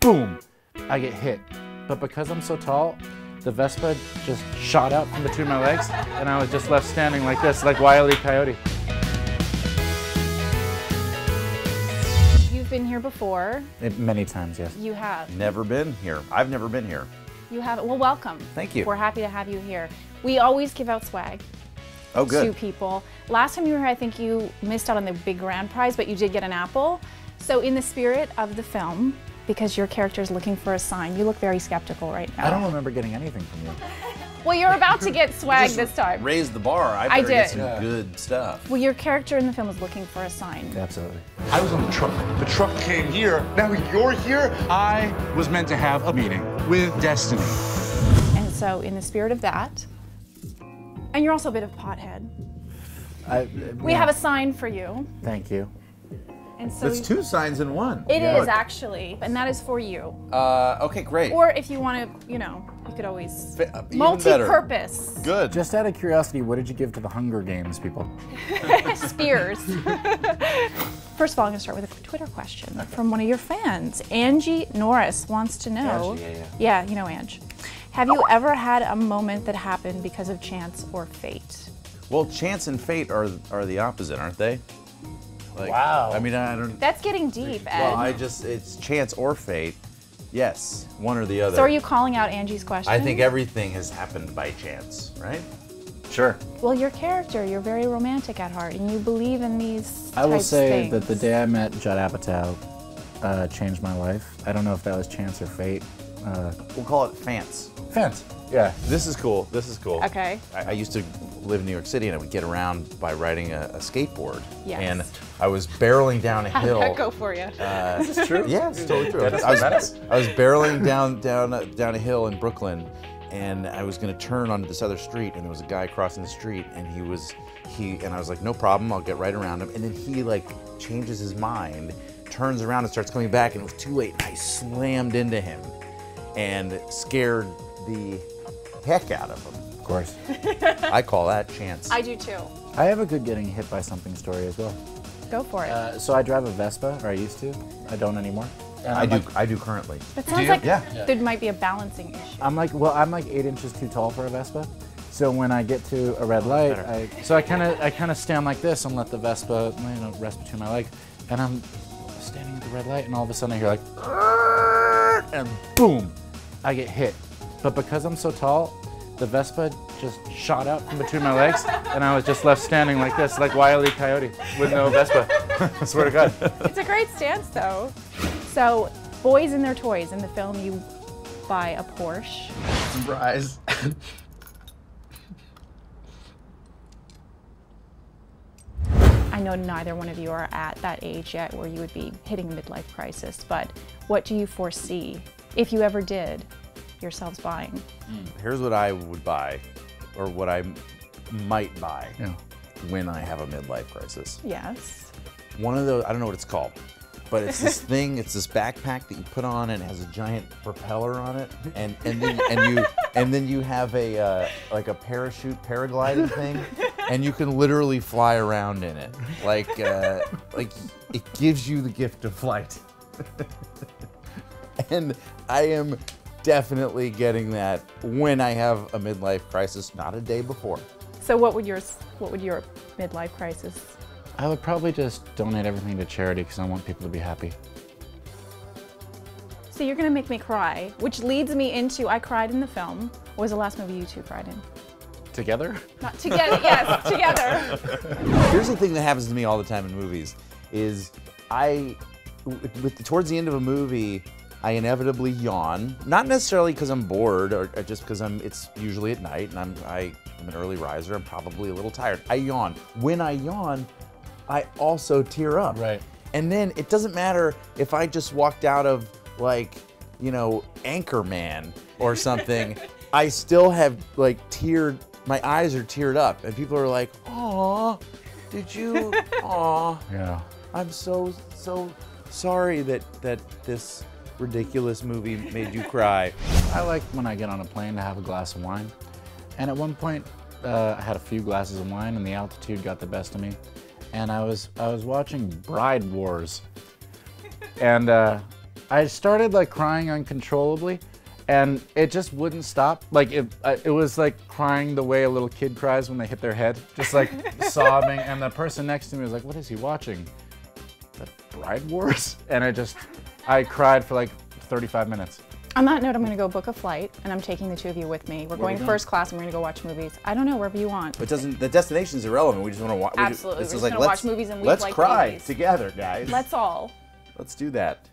boom, I get hit. But because I'm so tall, the Vespa just shot out from between my legs, and I was just left standing like this, like Wile E. Coyote. You've been here before. It, many times, yes. You have. Never been here. I've never been here. You have. Well, welcome. Thank you. We're happy to have you here. We always give out swag Oh, good. to people. Last time you were here, I think you missed out on the big grand prize, but you did get an apple. So, in the spirit of the film, because your character is looking for a sign, you look very skeptical right now. I don't remember getting anything from you. Well, you're about to get swag Just this time. Raise the bar. I I better get did. some Yeah. good stuff. Well, your character in the film is looking for a sign. Absolutely. I was on the truck. The truck came here. Now you're here. I was meant to have a meeting with destiny. And so, in the spirit of that, and you're also a bit of pothead, I, we have a sign for you. Thank you. And so It's two signs in one. It is Look. actually, and that is for you. Uh, okay, great. Or if you want to, you know, you could always Fa- uh, even better. multi-purpose Good. Just out of curiosity, what did you give to the Hunger Games people? spears. First of all, I'm going to start with a Twitter question from one of your fans. Angie Norris wants to know. Angie, yeah, yeah. Yeah, you know Ange. Have you ever had a moment that happened because of chance or fate? Well, chance and fate are are the opposite, aren't they? Like, Wow. I mean, I don't. That's getting deep, Ed. Well, I just it's chance or fate. Yes, one or the other. so are you calling out Angie's question? I think everything has happened by chance, right? Sure. Well, your character, you're very romantic at heart, and you believe in these. I will types say things. that the day I met Judd Apatow uh, changed my life. I don't know if that was chance or fate. Uh, We'll call it fance. fence. Yeah. This is cool. This is cool. Okay. I, I used to live in New York City, and I would get around by riding a, a skateboard. Yes. And I was barreling down a How'd hill. that go for you? This is true. Yeah, it's totally true. I was. I was barreling down down uh, down a hill in Brooklyn, and I was gonna turn onto this other street, and there was a guy crossing the street, and he was he and I was like, no problem, I'll get right around him, and then he like changes his mind, turns around and starts coming back, and it was too late. And I slammed into him, and scared the heck out of them. Of course. I call that chance. I do too. I have a good getting hit by something story as well. Go for it. Uh, so I drive a Vespa, or I used to. I don't anymore. And I I'm do. Like, I do currently. that sounds like Yeah. there might be a balancing issue. I'm like, well, I'm like eight inches too tall for a Vespa. So when I get to a red light, I, so I kind of, I kind of stand like this and let the Vespa, you know, rest between my legs, and I'm standing at the red light, and all of a sudden I hear like, and boom, I get hit. But because I'm so tall, the Vespa just shot out from between my legs, and I was just left standing like this, like Wile E. Coyote with no Vespa. I swear to God. It's a great stance though. So, boys and their toys. In the film, you buy a Porsche. Surprise. I know neither one of you are at that age yet where you would be hitting a midlife crisis, but what do you foresee, if you ever did, yourselves buying? Here's what I would buy, or what I might buy Yeah. when I have a midlife crisis. Yes. One of those, I don't know what it's called, but it's this thing, it's this backpack that you put on and it has a giant propeller on it, and and then and you and then you have a uh, like a parachute paragliding thing, and you can literally fly around in it, like uh, like it gives you the gift of flight. and I am definitely getting that when I have a midlife crisis, not a day before. So, what would yours? What would your midlife crisis? I would probably just donate everything to charity because I want people to be happy. So you're gonna make me cry, which leads me into I cried in the film. What was the last movie you two cried in? Together? Not together. yes, together. Here's the thing that happens to me all the time in movies is I with towards the end of a movie I inevitably yawn, not necessarily because I'm bored or, or just because I'm it's usually at night and I'm I am an early riser, I'm probably a little tired. I yawn. When I yawn, I also tear up. Right. And then it doesn't matter if I just walked out of like, you know, Anchorman or something. I still have like teared, my eyes are teared up, and people are like, "Aw, did you? Aw, Yeah. I'm so so sorry that that this ridiculous movie made you cry." I like when I get on a plane to have a glass of wine. And at one point, uh, I had a few glasses of wine, and the altitude got the best of me. And I was I was watching Bride Wars, and uh, I started like crying uncontrollably, and it just wouldn't stop. Like it, it was like crying the way a little kid cries when they hit their head, just like sobbing. And the person next to me was like, "What is he watching? The Bride Wars?" And I just, I cried for like 35 minutes. On that note, I'm going to go book a flight, and I'm taking the two of you with me. We're going we first class, and we're going to go watch movies. I don't know wherever you want. It doesn't. The destination's irrelevant. We just want to watch. Absolutely. This We're is just like gonna watch movies and weep let's like cry babies. together, guys. Let's all. let's do that.